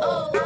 oh.